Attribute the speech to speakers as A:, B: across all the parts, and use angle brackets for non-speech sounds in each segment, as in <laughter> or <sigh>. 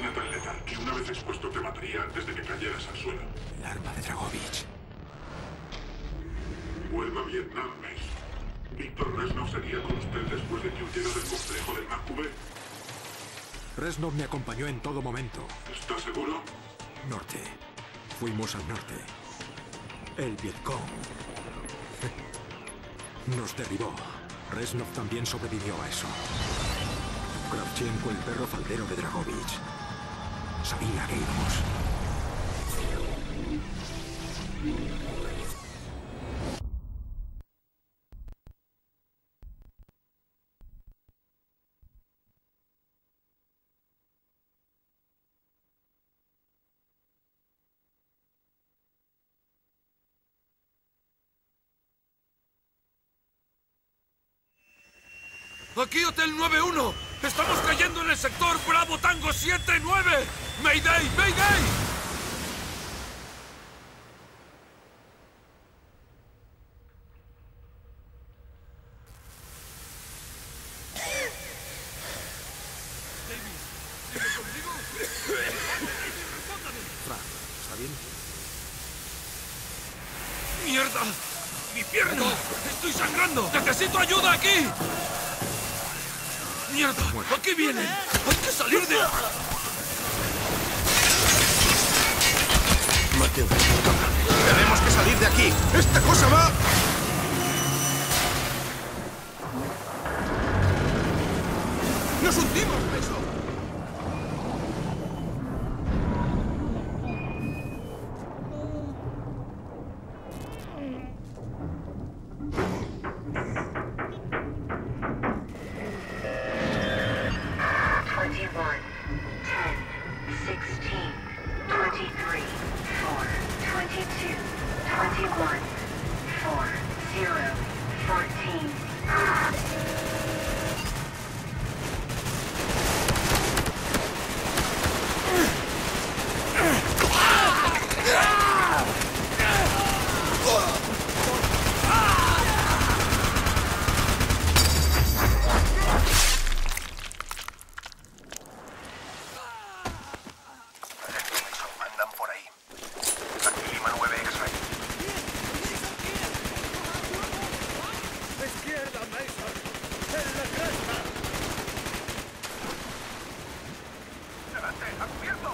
A: máquina tan letal que una vez expuesto te mataría antes de que cayeras al suelo.
B: El arma de Dragovich.
A: Vuelva a Vietnam, Mace. ¿Víctor Reznov sería con usted después de que huyera del complejo del Macube?
B: Reznov me acompañó en todo momento.
A: ¿Está seguro?
B: Norte. Fuimos al norte. El Vietcong. <laughs> Nos derribó. Reznov también sobrevivió a eso. Kravchenko, el perro faldero de Dragovich. Sabía que íbamos.
C: ¡Aquí Hotel 9-1! ¡Estamos cayendo en el sector Bravo Tango 7-9! ¡Mayday! ¡Mayday! ¡Mierda! ¡Mi pierna! ¡Estoy sangrando! ¡Necesito ayuda aquí! ¡Mierda! ¡Aquí vienen! ¡Hay que salir de...
D: Mateo, tenemos que salir de aquí. ¡Esta cosa va! ¡Nos hundimos, Mason!
E: Twenty-one, ten, sixteen, twenty-three, four, twenty-two, twenty-one, four, zero, fourteen.
D: Andan por ahí. Aquí Lima 9 X-Ray.
C: ¡Izquierda, Mason! ¡En la cresta!
D: ¡Delante! ¡A cubierto!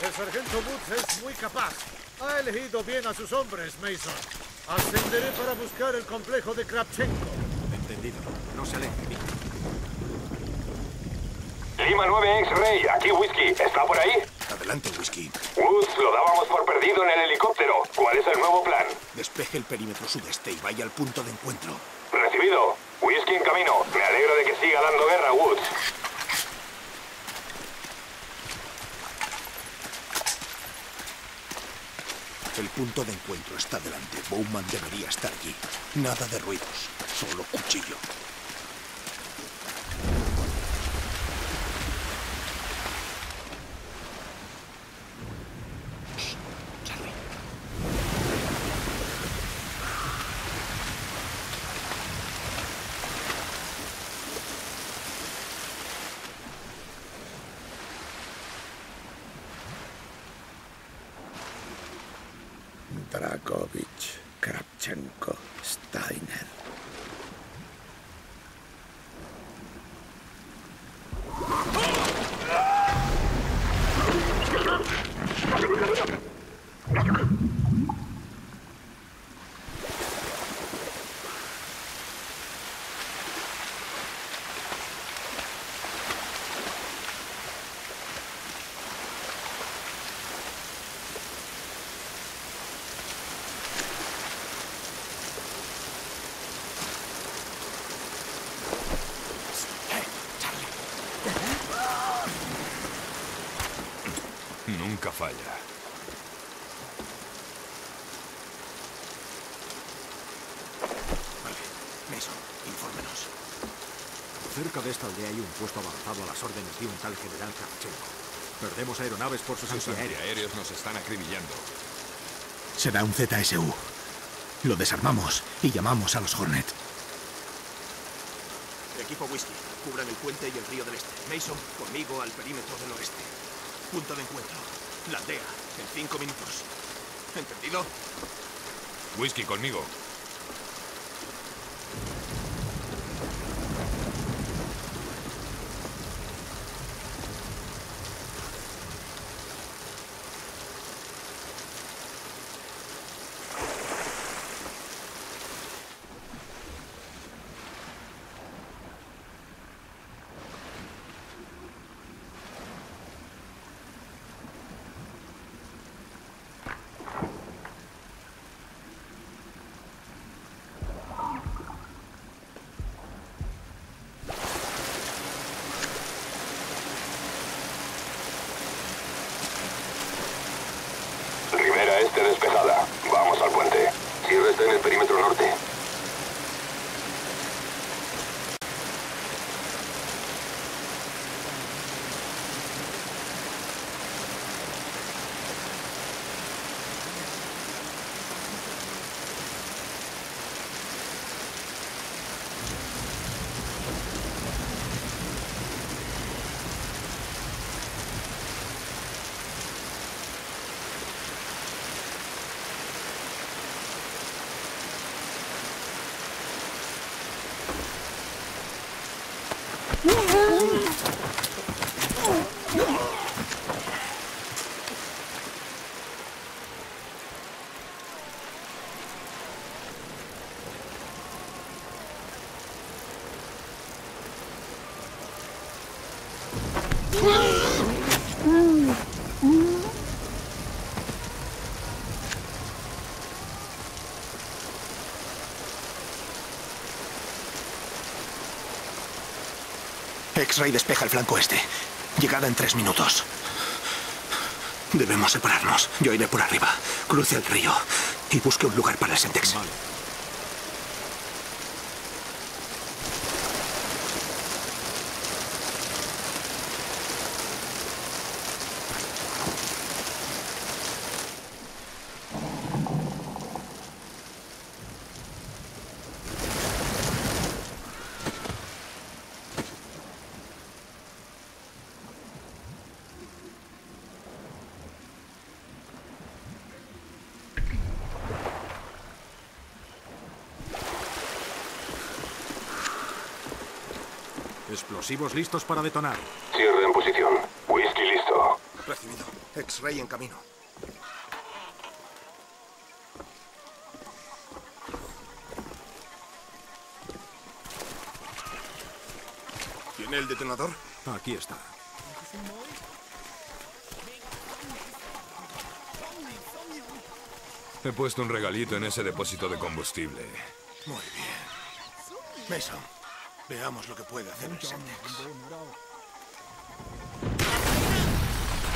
F: El sargento Woods es muy capaz. Ha elegido bien a sus hombres, Mason. Ascenderé para buscar el complejo de Kravchenko.
B: Entendido. No se aleje.
G: Lima 9 X-Ray, aquí Whisky. ¿Está por ahí?
D: Adelante, Whisky.
G: Woods, lo dábamos por perdido en el helicóptero. ¿Cuál es el nuevo plan?
D: Despeje el perímetro sudeste y vaya al punto de encuentro.
G: Recibido. Whisky en camino. Me alegro de que siga dando guerra, Woods.
D: El punto de encuentro está delante. Bowman debería estar allí. Nada de ruidos, solo cuchillo.
H: Dragovič, Kravčenko, Steiner.
I: Falla.
J: Vale. Mason, infórmenos.
B: Cerca de esta aldea hay un puesto avanzado a las órdenes de un tal general Kravchenko. Perdemos aeronaves por sus antiaéreos.
I: antiaéreos nos están acribillando.
J: Será un ZSU. Lo desarmamos y llamamos a los Hornet.
D: Equipo Whisky, cubran el puente y el río del este. Mason, conmigo al perímetro del oeste. Punto de encuentro. La aldea, en cinco minutos. ¿Entendido?
I: Whisky conmigo.
G: Ribera este despejada. Vamos al puente. Sierra está en el perímetro norte.
J: X-Ray despeja el flanco este. Llegada en tres minutos. Debemos separarnos. Yo iré por arriba. Cruce el río y busque un lugar para el Sentex.
B: Explosivos listos para detonar.
G: Sierra en posición. Whisky listo.
D: Recibido. X-Ray en camino. ¿Tiene el detonador?
B: Aquí está.
I: He puesto un regalito en ese depósito de combustible.
J: Muy bien. Mason, veamos lo que puede hacer el Sentex.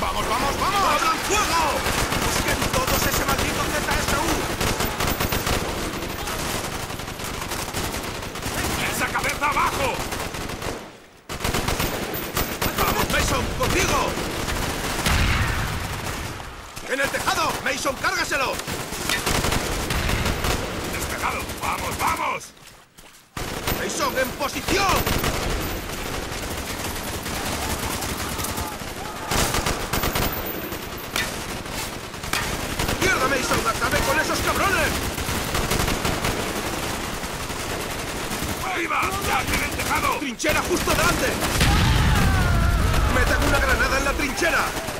D: ¡Vamos, vamos, vamos! ¡Abran fuego! ¡Busquen todos ese maldito ZSU!
I: ¡Esa cabeza abajo!
D: ¡Vamos, Mason! ¡Conmigo! ¡En el tejado! ¡Mason, cárgaselo!
I: ¡Despegado! ¡Vamos, vamos!
D: ¡Mason, en posición! ¡Acabe con esos cabrones!
I: ¡Arriba! ¡Ya tienen tejado!
D: ¡Trinchera justo delante! ¡Metan una granada en la trinchera!